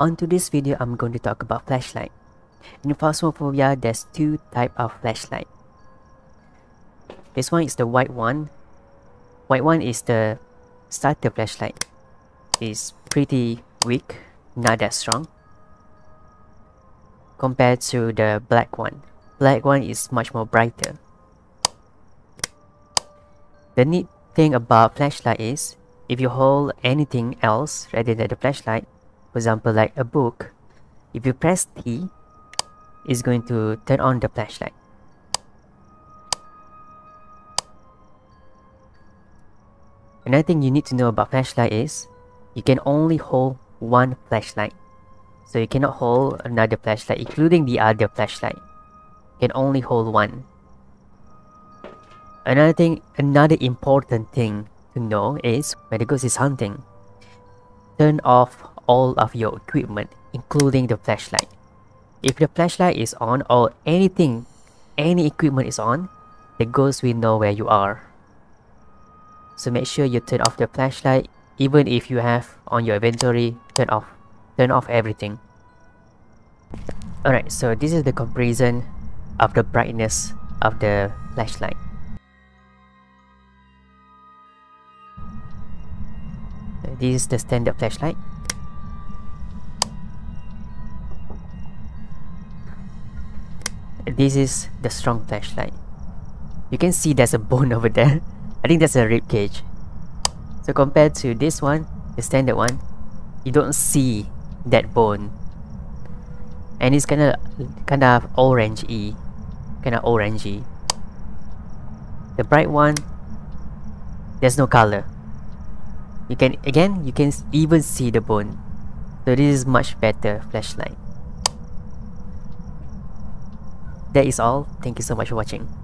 On to this video, I'm going to talk about flashlight. In Phasmophobia, there's two type of flashlight. This one is the white one. White one is the starter flashlight. It's pretty weak, not that strong. Compared to the black one. Black one is much more brighter. The neat thing about flashlight is, if you hold anything else rather than the flashlight, for example like a book, if you press T, it's going to turn on the flashlight. Another thing you need to know about flashlight is, you can only hold one flashlight. So you cannot hold another flashlight, including the other flashlight. You can only hold one. Another thing, another important thing to know is when the ghost is hunting, turn off all of your equipment, including the flashlight. If the flashlight is on or anything, any equipment is on, the ghost will know where you are. So make sure you turn off the flashlight even if you have on your inventory, turn off, turn off everything. Alright, so this is the comparison of the brightness of the flashlight. This is the standard flashlight. This is the strong flashlight. You can see there's a bone over there. I think that's a rib cage. So compared to this one, the standard one, you don't see that bone. And it's kinda kinda orangey. Kinda orangey. The bright one, there's no color. You can again you can even see the bone. So this is much better flashlight. That is all. Thank you so much for watching.